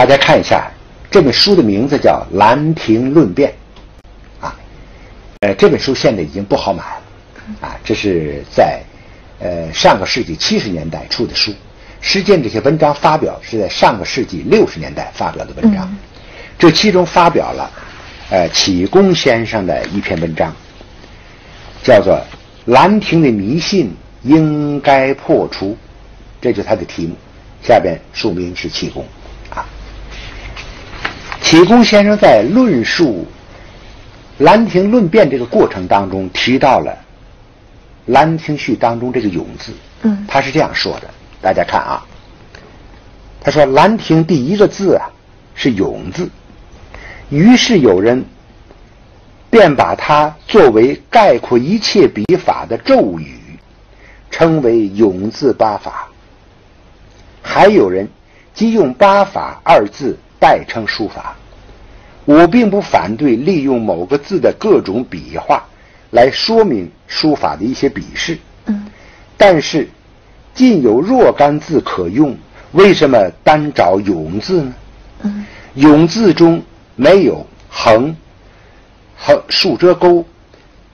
大家看一下这本书的名字叫《兰亭论辩》，啊，呃，这本书现在已经不好买了，啊，这是在呃上个世纪七十年代出的书，实际上这些文章发表是在上个世纪六十年代发表的文章，这其中发表了呃启功先生的一篇文章，叫做《兰亭的迷信应该破除》，这就是他的题目，下边署名是启功。启功先生在论述《兰亭论辩》这个过程当中，提到了《兰亭序》当中这个“咏”字。嗯，他是这样说的，大家看啊，他说《兰亭》第一个字啊是“咏”字，于是有人便把它作为概括一切笔法的咒语，称为“咏”字八法。还有人即用“八法”二字代称书法。我并不反对利用某个字的各种笔画来说明书法的一些笔势，嗯，但是尽有若干字可用，为什么单找“永”字呢？嗯，“永”字中没有横横竖折钩，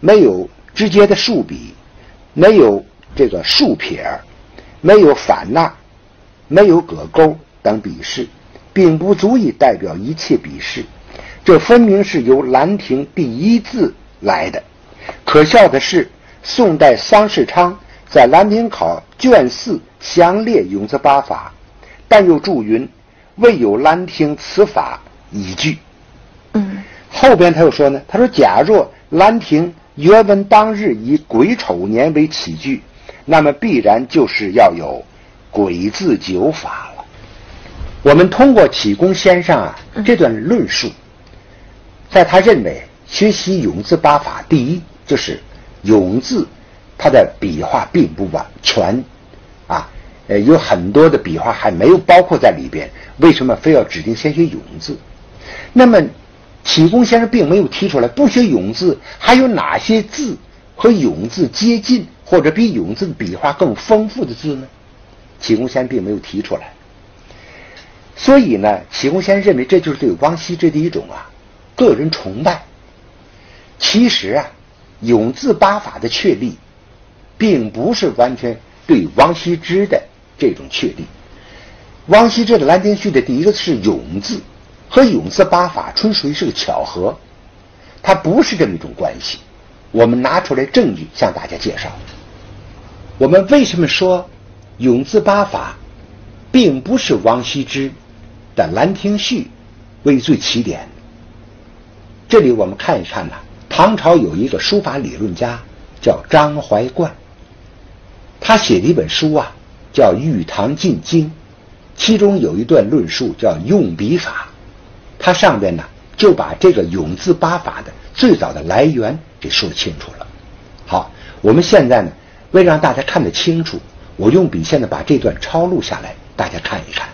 没有直接的竖笔，没有这个竖撇没有反捺，没有葛钩等笔势，并不足以代表一切笔势。这分明是由《兰亭》第一字来的。可笑的是，宋代桑世昌在《兰亭考》卷四详列《永字八法》，但又注云：“未有《兰亭》此法一句。”嗯，后边他又说呢，他说：“假若《兰亭》原文当日以癸丑年为起句，那么必然就是要有癸字九法了。”我们通过启功先生啊这段论述。在他认为，学习永字八法，第一就是永字，它的笔画并不完全，啊，呃，有很多的笔画还没有包括在里边。为什么非要指定先学永字？那么，启功先生并没有提出来，不学永字还有哪些字和永字接近，或者比永字的笔画更丰富的字呢？启功先生并没有提出来。所以呢，启功先生认为这就是对王羲之的一种啊。个人崇拜，其实啊，永字八法的确立，并不是完全对王羲之的这种确立。王羲之的《兰亭序》的第一个是永字，和永字八法纯属于是个巧合，它不是这么一种关系。我们拿出来证据向大家介绍。我们为什么说永字八法，并不是王羲之的《兰亭序》为最起点？这里我们看一看呢，唐朝有一个书法理论家叫张怀灌，他写的一本书啊叫《玉堂进经》，其中有一段论述叫用笔法，他上边呢就把这个永字八法的最早的来源给说清楚了。好，我们现在呢为让大家看得清楚，我用笔现在把这段抄录下来，大家看一看。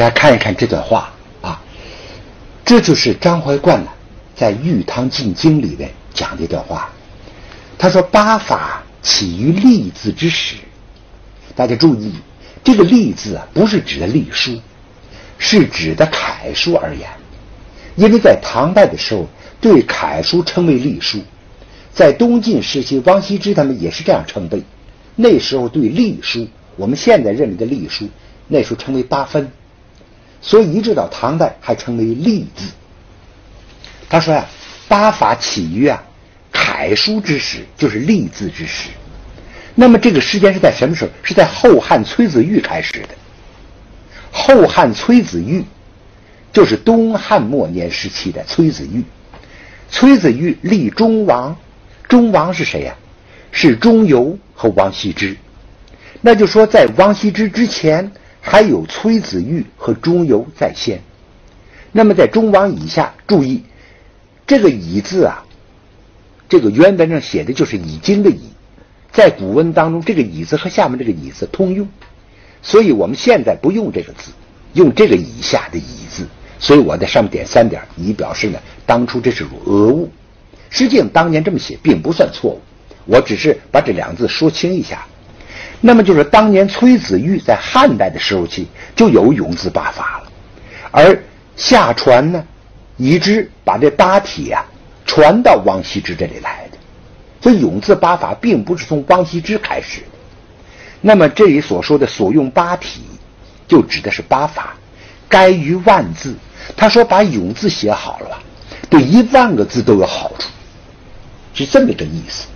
大家看一看这段话啊，这就是张怀灌呢在《玉堂进经》里面讲的一段话。他说：“八法起于隶字之始。”大家注意，这个“隶”字啊，不是指的隶书，是指的楷书而言。因为在唐代的时候，对楷书称为隶书，在东晋时期，王羲之他们也是这样称谓。那时候对隶书，我们现在认为的隶书，那时候称为八分，所以一直到唐代还称为隶字。他说呀，八法起于啊。楷书之始就是隶字之始，那么这个时间是在什么时候？是在后汉崔子玉开始的。后汉崔子玉就是东汉末年时期的崔子玉。崔子玉立中王，中王是谁呀？是钟繇和王羲之。那就说在王羲之之前，还有崔子玉和钟繇在先。那么在中王以下，注意这个“乙”字啊。这个原文上写的就是已经的已，在古文当中，这个已字和下面这个已字通用，所以我们现在不用这个字，用这个以下的已字。所以我在上面点三点，以表示呢，当初这是讹误。实际上当年这么写并不算错误，我只是把这两个字说清一下。那么就是当年崔子玉在汉代的时候起就有永字八法了，而下传呢，已知把这八体呀。传到王羲之这里来的，所以永字八法并不是从王羲之开始的。那么这里所说的所用八体，就指的是八法，该于万字。他说把永字写好了，对一万个字都有好处，是这么个意思。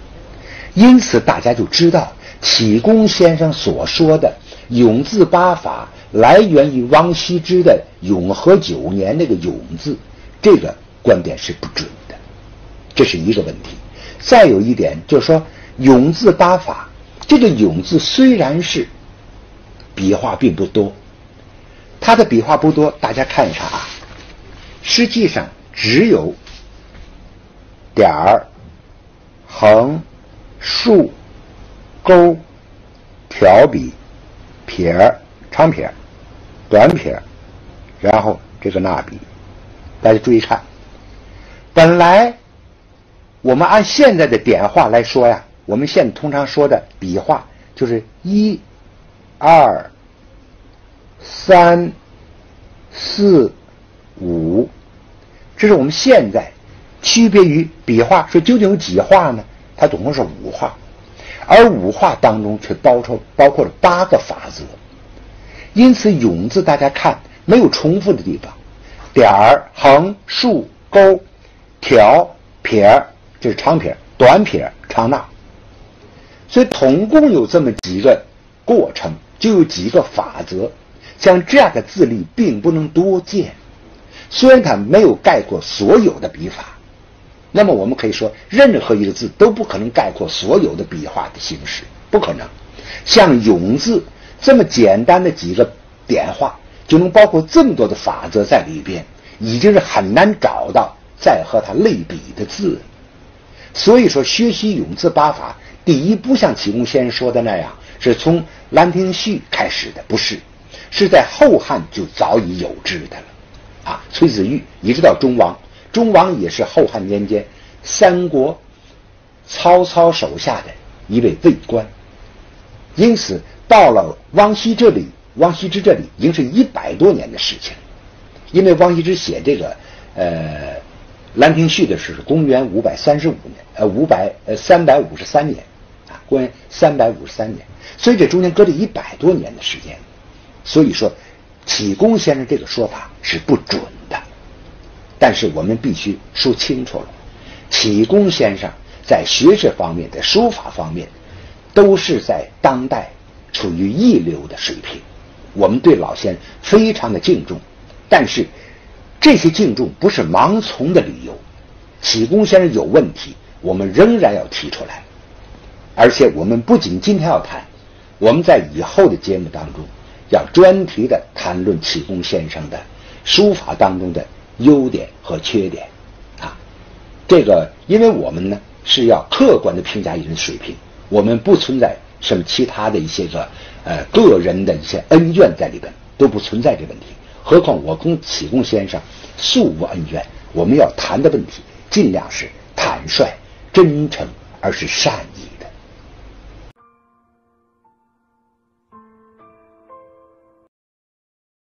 因此大家就知道启功先生所说的永字八法来源于王羲之的永和九年那个永字，这个观点是不准的。这是一个问题，再有一点就是说，永字八法，这个永字虽然是笔画并不多，它的笔画不多，大家看一下啊，实际上只有点儿、横、竖、勾、挑笔、撇儿、长撇儿、短撇儿，然后这个捺笔，大家注意看，本来。我们按现在的点画来说呀，我们现在通常说的笔画就是一、二、三、四、五，这是我们现在区别于笔画说究竟有几画呢？它总共是五画，而五画当中却包出包括了八个法则，因此“永”字大家看没有重复的地方，点儿、横、竖、勾、挑、撇儿。这是长撇、短撇、长捺，所以总共有这么几个过程，就有几个法则。像这样的字例并不能多见，虽然它没有概括所有的笔法，那么我们可以说，任何一个字都不可能概括所有的笔画的形式，不可能。像“永”字这么简单的几个点画，就能包括这么多的法则在里边，已经是很难找到再和它类比的字。所以说，学习永字八法，第一不像启功先生说的那样，是从《兰亭序》开始的，不是，是在后汉就早已有之的了。啊，崔子玉一直到中王，中王也是后汉年间三国曹操手下的一位尉官。因此，到了王羲这里，王羲之这里已经是一百多年的事情，因为王羲之写这个，呃。《兰亭序》的是公元五百三十五年，呃，五百呃三百五十三年，啊，公元三百五十三年，所以这中间隔了一百多年的时间，所以说，启功先生这个说法是不准的。但是我们必须说清楚了，启功先生在学识方面、在书法方面，都是在当代处于一流的水平，我们对老先生非常的敬重，但是。这些敬重不是盲从的理由，启功先生有问题，我们仍然要提出来。而且我们不仅今天要谈，我们在以后的节目当中要专题的谈论启功先生的书法当中的优点和缺点。啊，这个因为我们呢是要客观的评价一个人水平，我们不存在什么其他的一些个呃个人的一些恩怨在里边，都不存在这问题。何况我跟启功先生素无恩怨，我们要谈的问题尽量是坦率、真诚，而是善意。